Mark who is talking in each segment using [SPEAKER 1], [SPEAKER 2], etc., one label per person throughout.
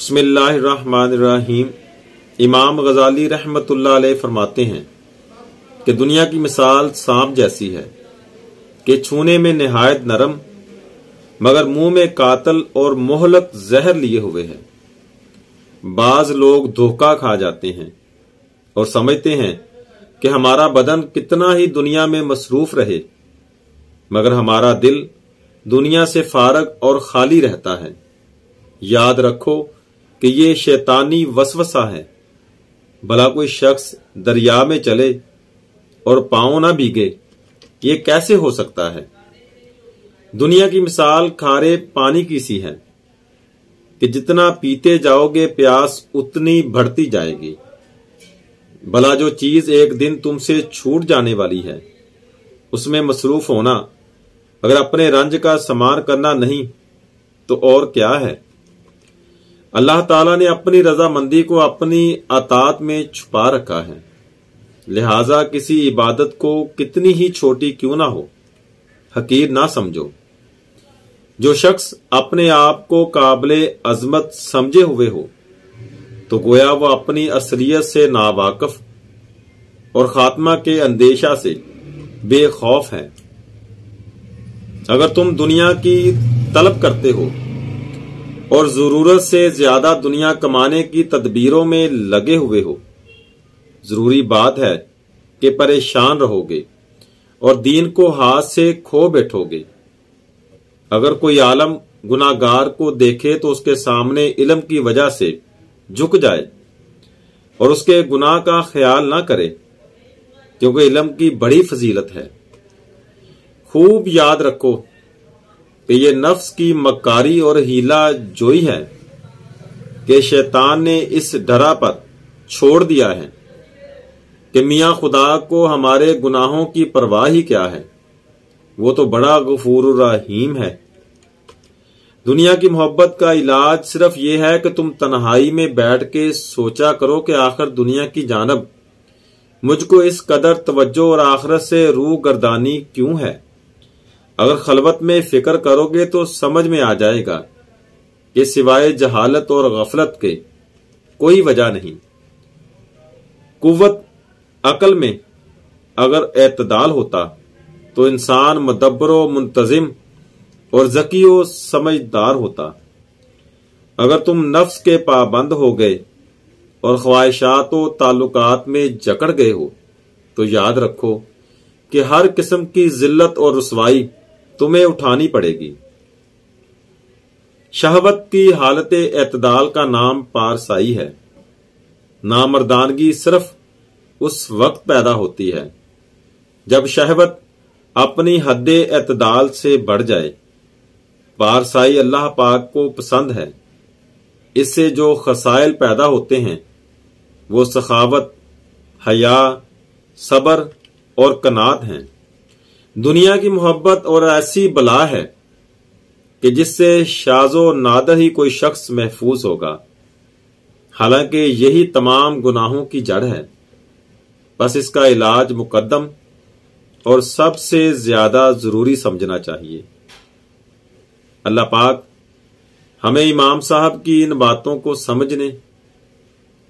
[SPEAKER 1] बसमीम इमाम गजाली अलैह फरमाते हैं कि दुनिया की मिसाल सांप जैसी है कि छूने में नहायत नरम, मगर मुँह में कातल और मोहलक जहर लिए हुए है। बाज लोग धोखा खा जाते हैं और समझते हैं कि हमारा बदन कितना ही दुनिया में मसरूफ रहे, मगर हमारा दिल दुनिया से फारग और खाली रहता है। याद रखो कि ये शैतानी वसवसा है। भला कोई शख्स दरिया में चले और पाँव ना भीगे, ये कैसे हो सकता है? दुनिया की मिसाल खारे पानी की सी है कि जितना पीते जाओगे प्यास उतनी बढ़ती जाएगी। भला जो चीज़ एक दिन तुमसे छूट जाने वाली है, उसमें मसरूफ होना, अगर अपने रंज का समान करना नहीं तो और क्या है? अल्लाह ताला ने अपनी रजामंदी को अपनी अतात में छुपा रखा है। लिहाजा किसी इबादत को कितनी ही छोटी क्यों ना हो, हकीर ना समझो। जो शख्स अपने आप को काबिल अजमत समझे हुए हो तो गोया वो अपनी असलियत से नावाकफ और खात्मा के अंदेशा से बेखौफ है। अगर तुम दुनिया की तलब करते हो और ज़रूरत से ज़्यादा दुनिया कमाने की तदबीरों में लगे हुए हो। ज़रूरी बात है कि परेशान रहोगे और दीन को हाथ से खो बैठोगे। अगर कोई आलम गुनागार को देखे तो उसके सामने इलम की वजह से झुक जाए और उसके गुनाह का ख्याल ना करे, क्योंकि इलम की बड़ी फजीलत है। खूब याद रखो कि ये नफ्स की मकारी और हीला जोई है कि शैतान ने इस डरा पर छोड़ दिया है कि मियाँ खुदा को हमारे गुनाहों की परवाह ही क्या है? वो तो बड़ा गफूर रहीम है। दुनिया की मोहब्बत का इलाज सिर्फ़ ये है कि तुम तन्हाई में बैठ के सोचा करो कि आखिर दुनिया की जानब मुझको इस कदर तवज्जो और आखरत से रूह गर्दानी क्यों है? अगर खलवत में फ़िक्र करोगे तो समझ में आ जाएगा कि सिवाय जहालत और गफलत के कोई वजह नहीं। कुत अकल में अगर एतदाल होता तो इंसान मुदब्बर, मुंतजिम और जकी व समझदार होता। अगर तुम नफ्स के पाबंद हो गए और ख्वाहिशात ताल्लुकात में जकड़ गए हो तो याद रखो कि हर किस्म की जिल्लत और रसवाई तुम्हें उठानी पड़ेगी। शहवत की हालत एतदाल का नाम पारसाई है। नामर्दानगी सिर्फ़ उस वक्त पैदा होती है, जब शहवत अपनी हद एतदाल से बढ़ जाए। पारसाई अल्लाह पाक को पसंद है। इससे जो खसाइल पैदा होते हैं, वो सखावत, हया, सबर और कनात हैं। दुनिया की मोहब्बत और ऐसी बला है कि जिससे शाजो नादर ही कोई शख्स महफूज होगा। हालाँकि यही तमाम गुनाहों की जड़ है। बस इसका इलाज मुकदम और सबसे ज़्यादा ज़रूरी समझना चाहिए। अल्लाह पाक हमें इमाम साहब की इन बातों को समझने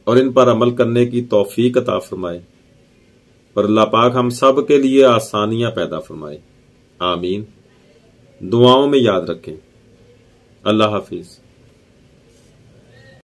[SPEAKER 1] और इन पर अमल करने की तौफीक अता फरमाए। और अल्लाह पाक हम सब के लिए आसानियाँ पैदा फरमाए आमीन। दुआओं में याद रखें। अल्लाह हाफिज़।